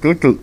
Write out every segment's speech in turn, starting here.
嘟嘟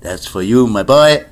That's for you, my boy.